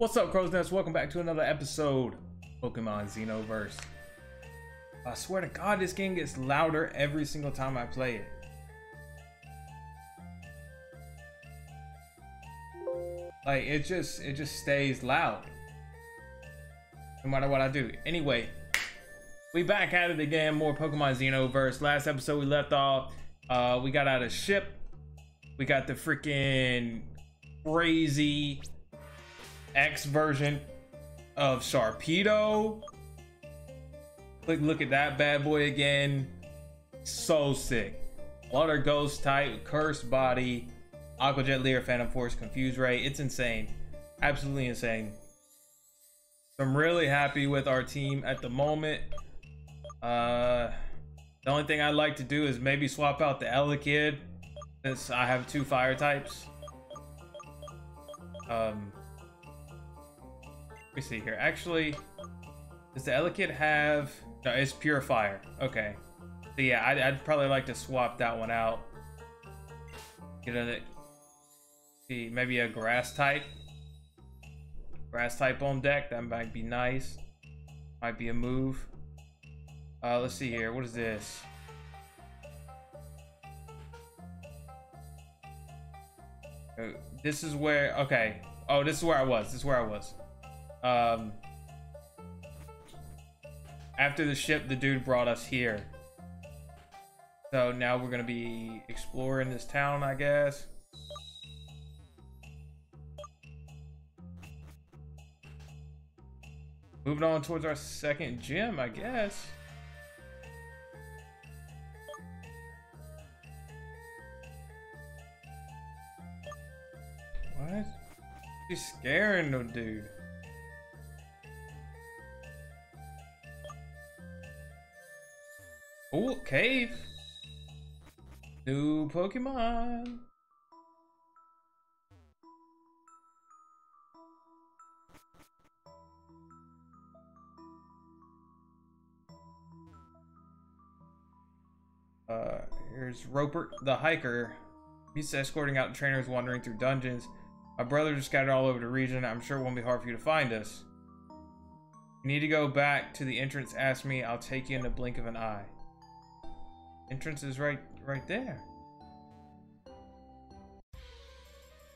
What's up, Crow's Nest? Welcome back to another episode Pokemon Xenoverse. I swear to God, this game gets louder every single time I play it. Like, it just, it just stays loud. No matter what I do. Anyway, we back at it again, more Pokemon Xenoverse. Last episode we left off, uh, we got out of ship. We got the freaking crazy X version of Sharpedo. Look, look at that bad boy again. So sick. Water Ghost type, Cursed Body, Aqua Jet Leer, Phantom Force, Confuse Ray. It's insane. Absolutely insane. I'm really happy with our team at the moment. Uh, the only thing I'd like to do is maybe swap out the Elekid since I have two fire types. Um, me see here. Actually, does the Elekid have... No, it's pure fire. Okay. So yeah, I'd, I'd probably like to swap that one out. Get a... See, maybe a grass type. Grass type on deck. That might be nice. Might be a move. Uh, let's see here. What is this? Uh, this is where... Okay. Oh, this is where I was. This is where I was. Um, after the ship, the dude brought us here. So now we're gonna be exploring this town, I guess. Moving on towards our second gym, I guess. What? She's scaring the dude. Oh, cave. New Pokemon. Uh, here's Roper the hiker. He's escorting out trainers wandering through dungeons. My brothers are scattered all over the region. I'm sure it won't be hard for you to find us. You need to go back to the entrance. Ask me. I'll take you in the blink of an eye. Entrance is right right there.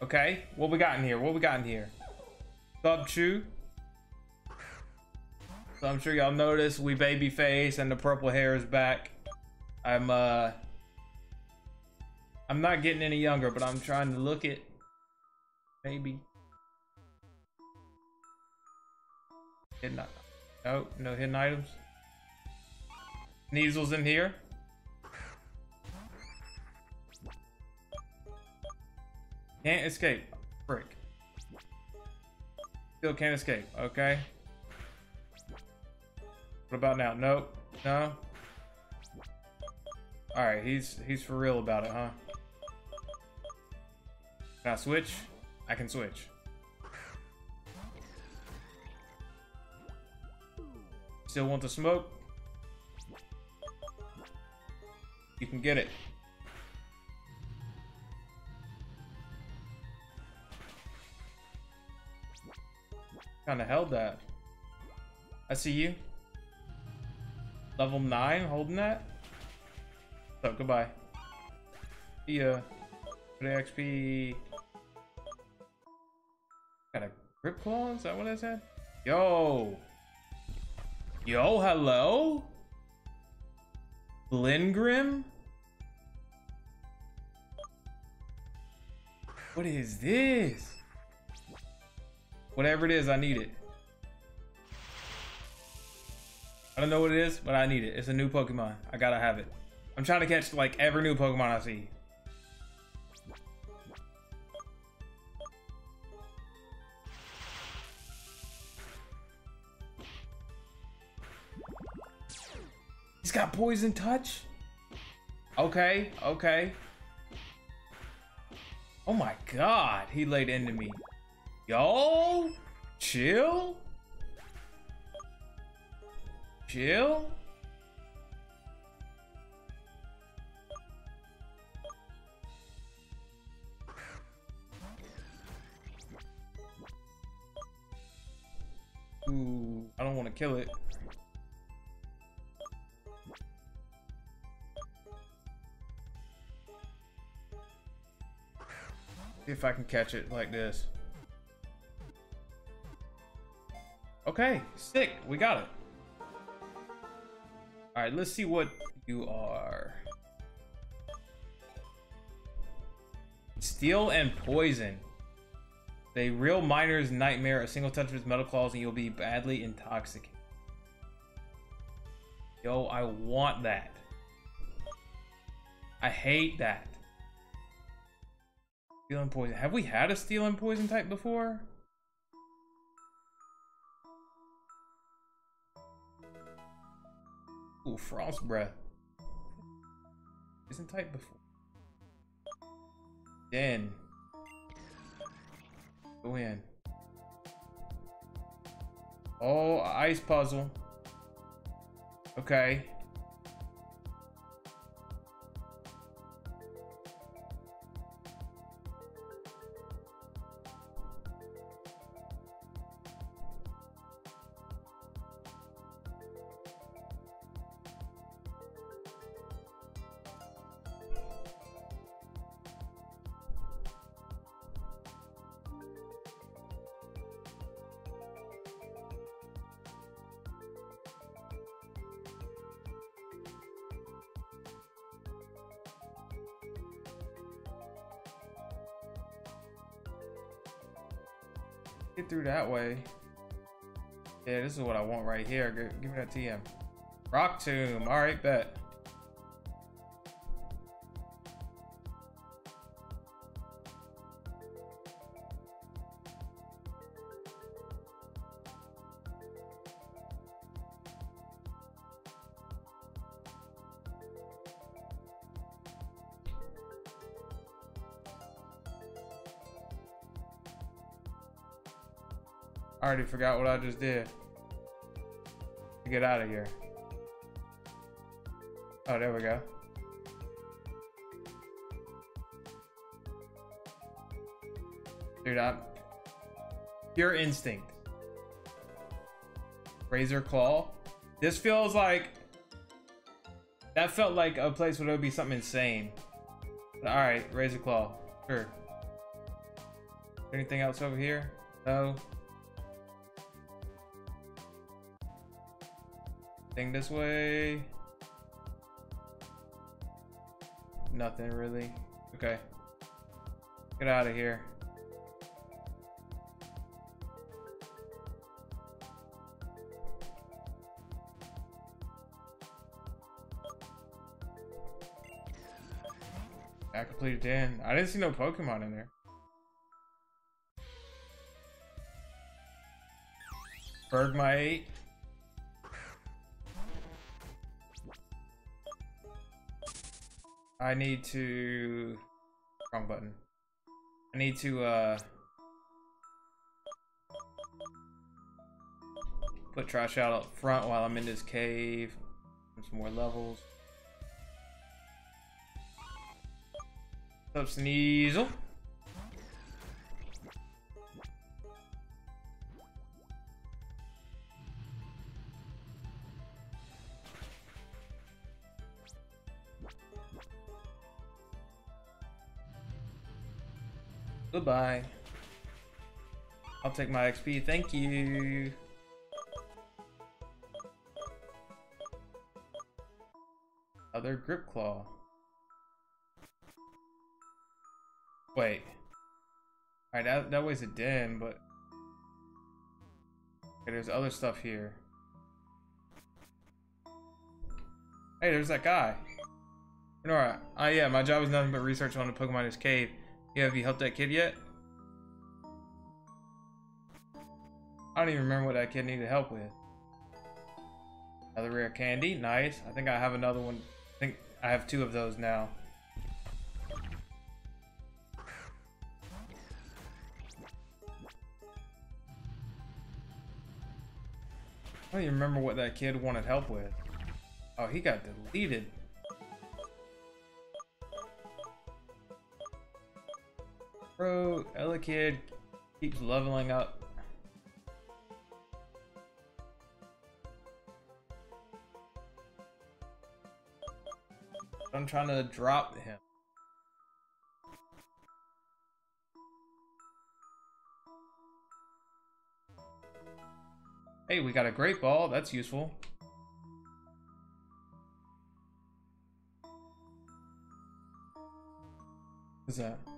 Okay, what we got in here? What we got in here? Sub-Chew. So I'm sure y'all noticed we baby face and the purple hair is back. I'm uh I'm not getting any younger, but I'm trying to look it. Maybe. Hidden no, no hidden items. Sneasel's in here. Can't escape. Frick. Still can't escape. Okay. What about now? Nope. No. Alright, he's he's for real about it, huh? Can I switch? I can switch. Still want the smoke? You can get it. Kind of held that. I see you. Level 9, holding that? So, goodbye. See ya. Put XP. Got a grip claw? Is that what I said? Yo! Yo, hello? Lindgrim? What is this? Whatever it is, I need it. I don't know what it is, but I need it. It's a new Pokemon. I gotta have it. I'm trying to catch like every new Pokemon I see. He's got poison touch? Okay, okay. Oh my god, he laid into me. Yo, chill. Chill. Ooh, I don't want to kill it. If I can catch it like this. Okay, sick. We got it. Alright, let's see what you are. Steel and poison. The real miner's nightmare. A single touch of its metal claws and you'll be badly intoxicated. Yo, I want that. I hate that. Steel and poison. Have we had a steel and poison type before? Ooh, frost breath. Isn't type before. Then. Go in. Oh, ice puzzle. Okay. Get through that way. Yeah, this is what I want right here. Give, me that TM. Rock tomb. All right, bet. Already forgot what I just did. Get out of here. Oh, there we go. Dude, I'm... Pure instinct. Razor Claw. This feels like... That felt like a place where there would be something insane. Alright, Razor Claw. Sure. Anything else over here? No. Thing this way. Nothing really. Okay. Get out of here. I completed Dan. I didn't see no Pokemon in there. Bergmite. I need to... Wrong button. I need to, uh... Put trash out up front while I'm in this cave. Some more levels. What's up, Sneasel? Goodbye. I'll take my XP, thank you. Other grip claw. Wait. Alright, that, that way's a den, but... Okay, there's other stuff here. Hey, there's that guy. Nora, ah, yeah, my job is nothing but research on the Pokemon in this cave. Yeah, have you helped that kid yet? I don't even remember what that kid needed help with. Another rare candy, nice. I think I have another one. I think I have two of those now. I don't even remember what that kid wanted help with. Oh, he got deleted. Bro, Elekid keeps leveling up. I'm trying to drop him. Hey, we got a great ball. That's useful. What's that?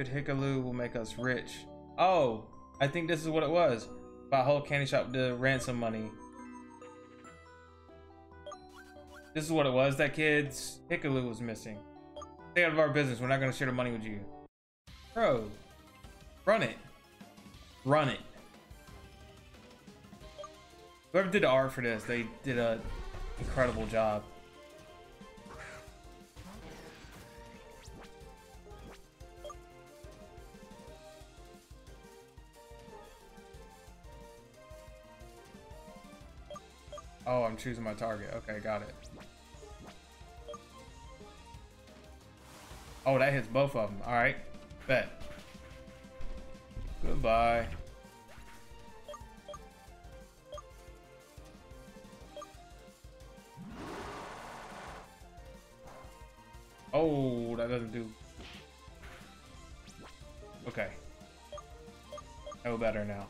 Stupid Hikalu will make us rich. Oh, I think this is what it was. Buy whole candy shop to ransom money. This is what it was. That kid's Hikalu was missing. Stay out of our business. We're not going to share the money with you. Bro, run it. Run it. Whoever did the art for this, they did a incredible job. Choosing my target. Okay, got it. Oh, that hits both of them. All right, bet. Goodbye. Oh, that doesn't do. Okay. No better now.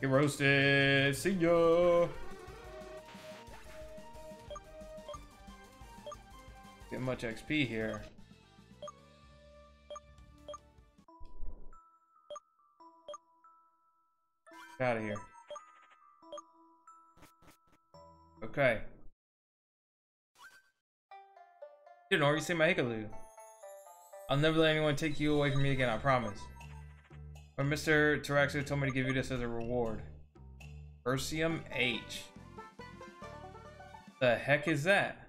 Get roasted. See ya. Get much XP here. Out of here. Okay. Didn't already say my Hikalu. I'll never let anyone take you away from me again, I promise. Mr. Taraxu told me to give you this as a reward. Ursium H. The heck is that?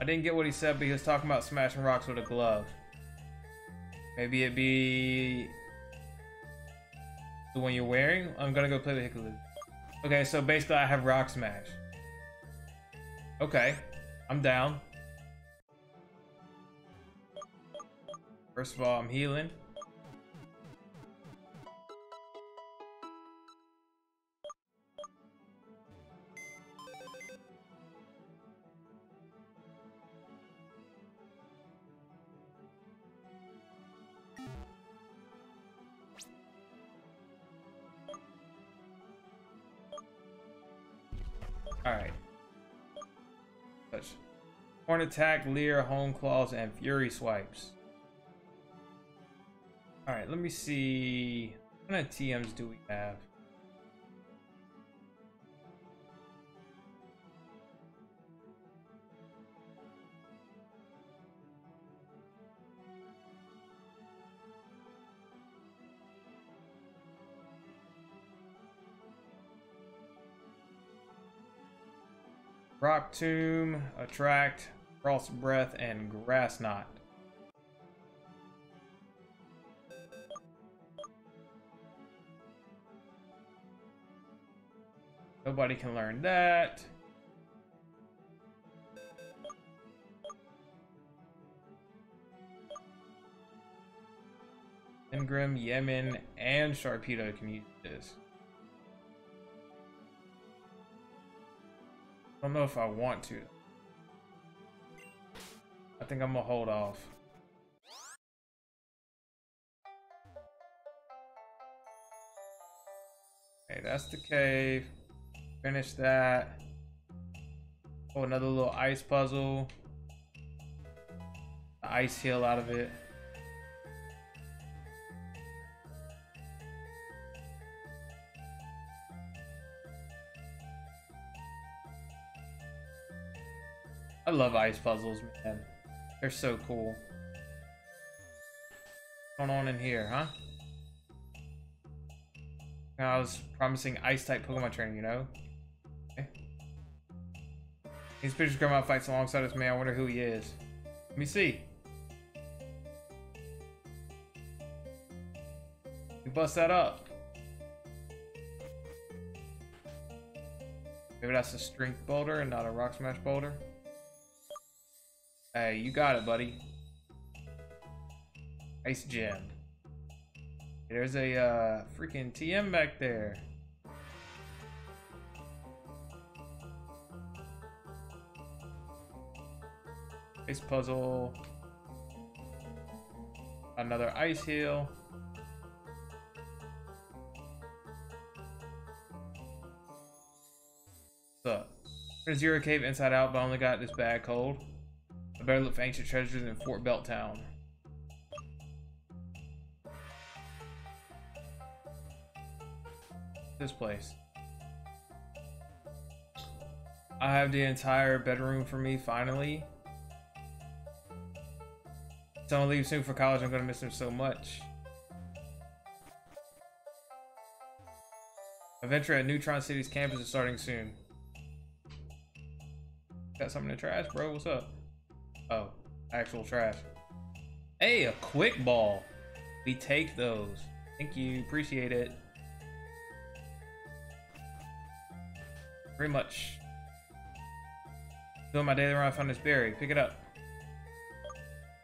I didn't get what he said, but he was talking about smashing rocks with a glove. Maybe it'd be the one you're wearing? I'm gonna go play the Hikalu. Okay, so basically I have rock smash. Okay, I'm down. First of all, I'm healing. Horn attack, leer, Hone Claws, and fury swipes. Alright, let me see. What kind of TMs do we have? Rock Tomb, Attract, Frost Breath, and Grass Knot. Nobody can learn that. Engrim, Yemen, and Sharpedo can use this. I don't know if I want to. I think I'm gonna hold off. Okay, that's the cave. Finish that. Oh, another little ice puzzle. The ice heal out of it. I love ice puzzles, man. They're so cool. What's going on in here, huh? I was promising ice type Pokemon training, you know? Okay. These pictures come out fights alongside this man. I wonder who he is. Let me see. We bust that up. Maybe that's a strength boulder and not a rock smash boulder. Hey, you got it, buddy. Ice gem. There's a uh, freaking TM back there. Ice puzzle. Another ice heal. What's up? There's Zero Cave inside out, but I only got this bag cold. I better look for ancient treasures in Fort Belt Town. This place. I have the entire bedroom for me, finally. Someone leave soon for college, I'm gonna miss him so much. Adventure at Neutron City's campus is starting soon. Got something in the trash, bro? What's up? Oh, actual trash. Hey, a quick ball. We take those. Thank you. Appreciate it. Very much. Doing my daily run, I found this berry. Pick it up.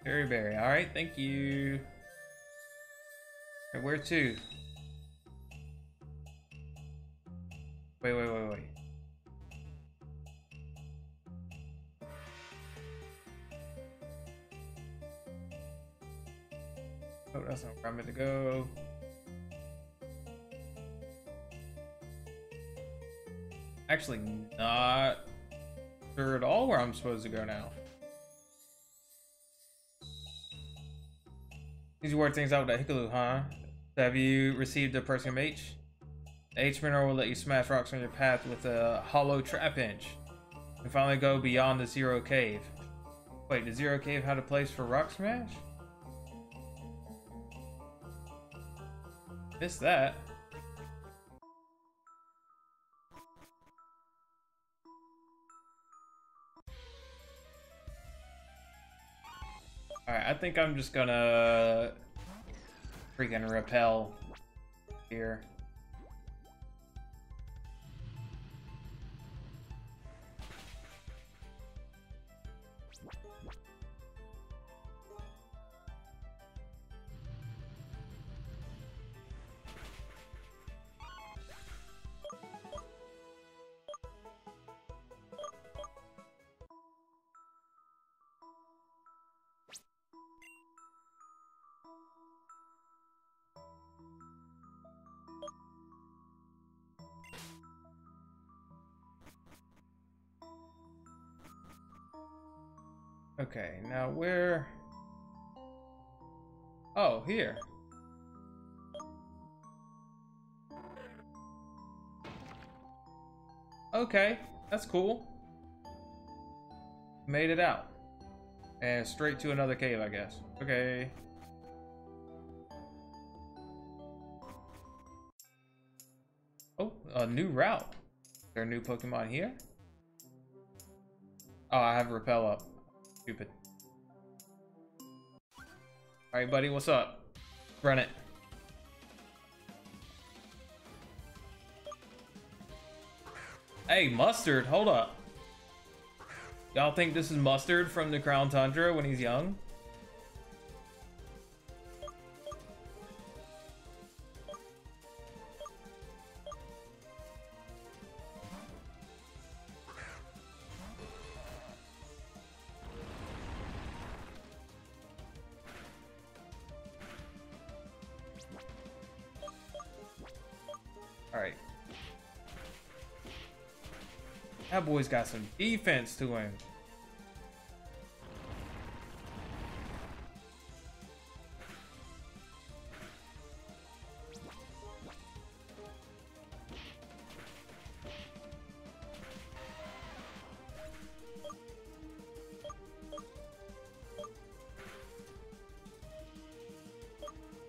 Berry berry. Alright, thank you. where to? Wait, wait, wait, wait. That's not where I'm to go. Actually, not sure at all where I'm supposed to go now. These word things out with that Hikalu, huh? Have you received the Persium H? The H mineral will let you smash rocks on your path with a hollow trap inch. And finally go beyond the Zero Cave. Wait, the Zero Cave had a place for rock smash? Missed that. Alright, I think I'm just gonna freaking repel here. Okay, now where... Oh, here. Okay, that's cool. Made it out. And straight to another cave, I guess. Okay. Oh, a new route. Is there a new Pokemon here? Oh, I have Repel up. Stupid. Alright, buddy, what's up? Run it. Hey, Mustard, hold up. Y'all think this is Mustard from the Crown Tundra when he's young? That boy's got some defense to him.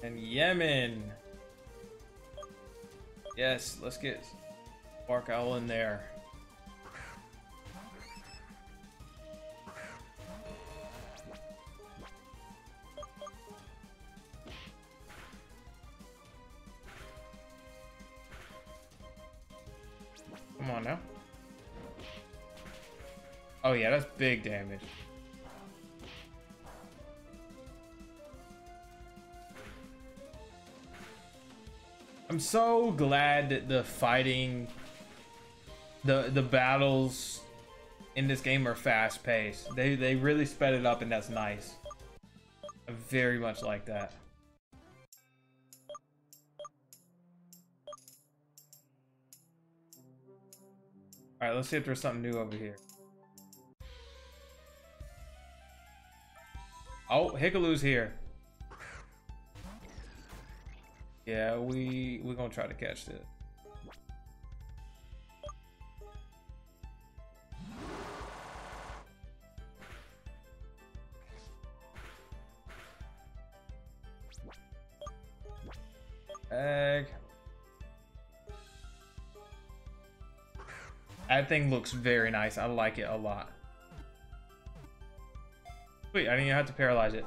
And Yemen. Yes, let's get Come on now. Oh yeah, that's big damage. I'm so glad that the fighting, the the battles in this game are fast paced. They they really sped it up and that's nice. I very much like that. Alright, let's see if there's something new over here. Oh, Hikalu's here. Yeah, we we're gonna try to catch it. Egg. That thing looks very nice. I like it a lot. Wait, I didn't even have to paralyze it.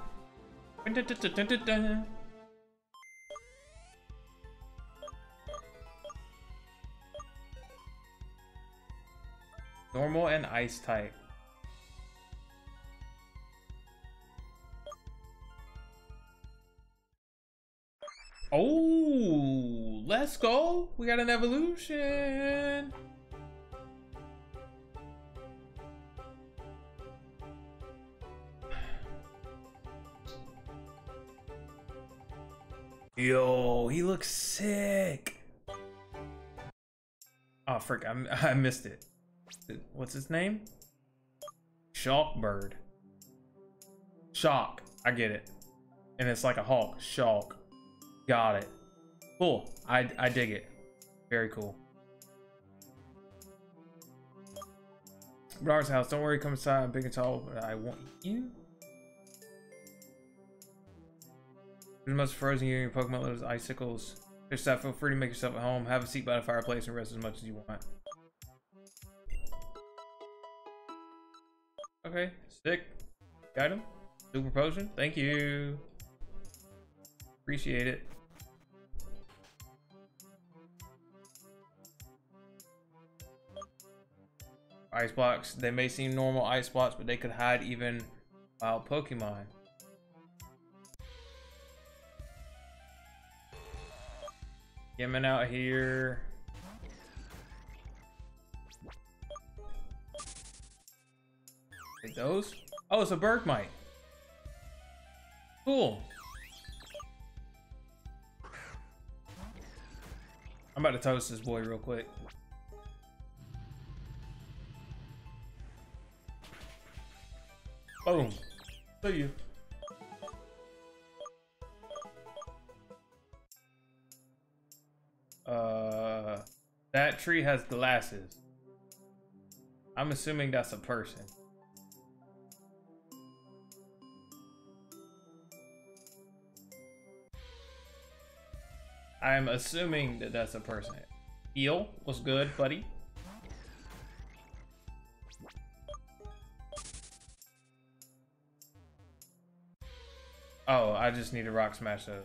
Normal and ice type. Oh, let's go. We got an evolution. Yo, he looks sick. Oh, frick, I, I missed it. What's his name? Shockbird. Shock. I get it. And it's like a hawk. Shock. Got it. Cool. I, I dig it. Very cool. Robber's house. Don't worry, come inside. I'm big and tall, but I want you. The most frozen you your Pokemon lives icicles. Fish that feel free to make yourself at home. Have a seat by the fireplace and rest as much as you want. Okay, sick. Got him. Super potion. Thank you. Appreciate it. Ice blocks. They may seem normal ice blocks, but they could hide even wild Pokemon. Getting out here. Take those. Oh, it's a Bergmite. Cool. I'm about to toast this boy real quick. Boom. See you. Tree has glasses. I'm assuming that's a person. I'm assuming that that's a person. Eel was good, buddy. Oh, I just need a rock smash though.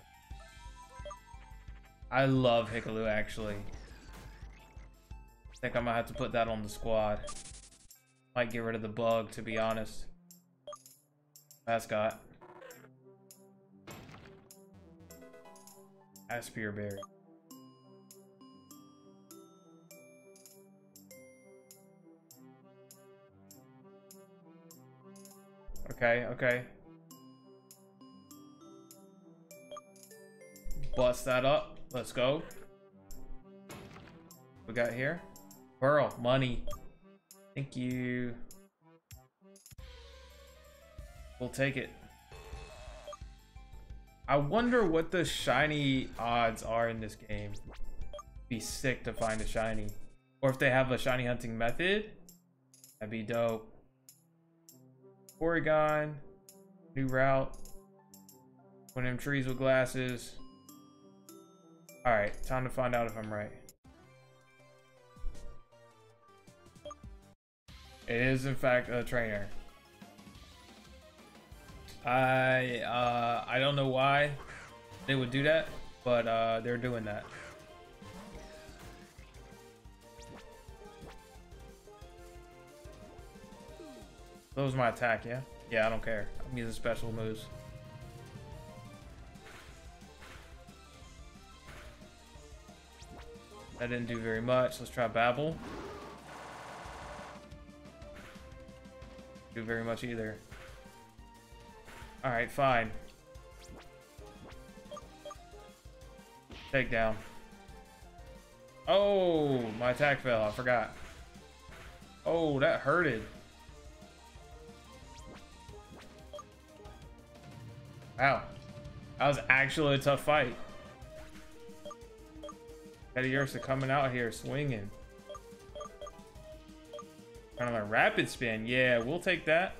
I love Hikalu actually. Think I might have to put that on the squad. Might get rid of the bug to be honest. Mascot. Aspire Berry. Okay, okay. Bust that up. Let's go. We got here. Pearl, money. Thank you. We'll take it. I wonder what the shiny odds are in this game. Be sick to find a shiny. Or if they have a shiny hunting method. That'd be dope. Porygon. New route. One of them trees with glasses. Alright, time to find out if I'm right. It is in fact a trainer. I uh, I don't know why they would do that, but uh, they're doing that. Close my attack, yeah? Yeah, I don't care. I'm using special moves. That didn't do very much. Let's try Babble. Do very much either. Alright, fine. Takedown. Oh, my attack fell. I forgot. Oh, that hurted. Wow. That was actually a tough fight. Teddiursa coming out here swinging. Kind of a rapid spin. Yeah, we'll take that.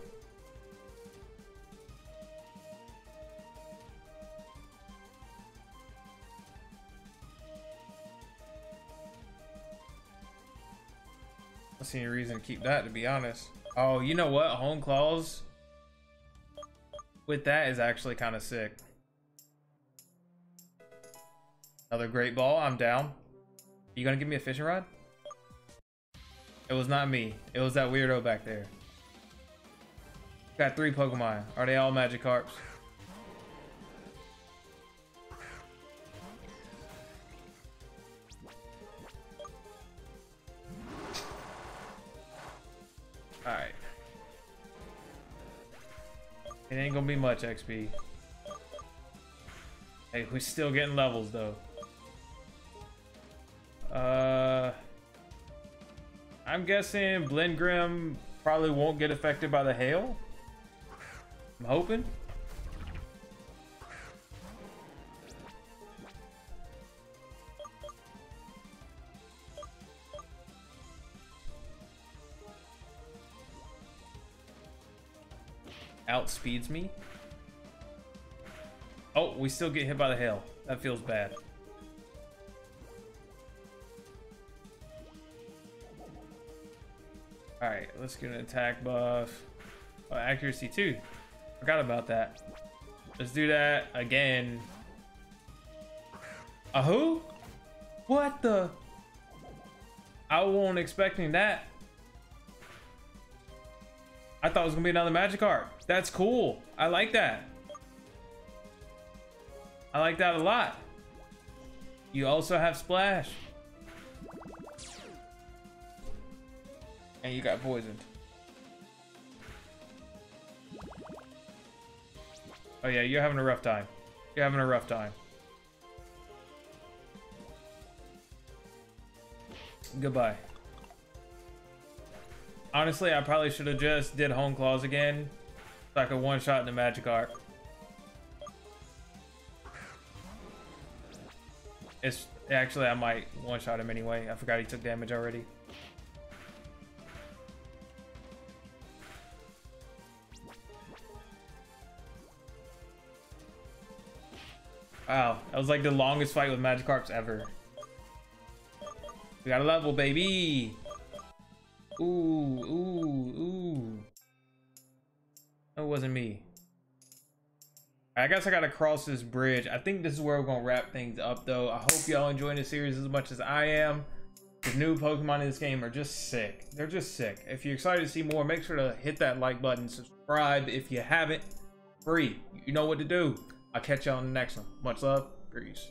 I see any reason to keep that, to be honest. Oh, you know what? Hone Claws with that is actually kind of sick. Another great ball. I'm down. You gonna give me a fishing rod? It was not me. It was that weirdo back there. Got three Pokemon. Are they all Magikarps? Alright. It ain't gonna be much XP. Hey, we're still getting levels though. I'm guessing Blindgrim probably won't get affected by the hail. I'm hoping. Outspeeds me. Oh, we still get hit by the hail. That feels bad. Let's get an attack buff. Oh, accuracy too. Forgot about that. Let's do that again. A who? What the? I wasn't expecting that. I thought it was gonna be another Magikarp. That's cool. I like that. I like that a lot. You also have Splash. And you got poisoned. Oh yeah, you're having a rough time. You're having a rough time. Goodbye. Honestly, I probably should have just did Hone Claws again. I could one-shot in the Magikarp. It's actually I might one-shot him anyway. I forgot he took damage already. Wow, that was like the longest fight with Magikarps ever. We got a level, baby! Ooh, ooh, ooh. That wasn't me. I guess I gotta cross this bridge. I think this is where we're gonna wrap things up, though. I hope y'all enjoying the series as much as I am. The new Pokemon in this game are just sick. They're just sick. If you're excited to see more, make sure to hit that like button. Subscribe if you haven't. Free. You know what to do. I'll catch y'all on the next one. Much love. Peace.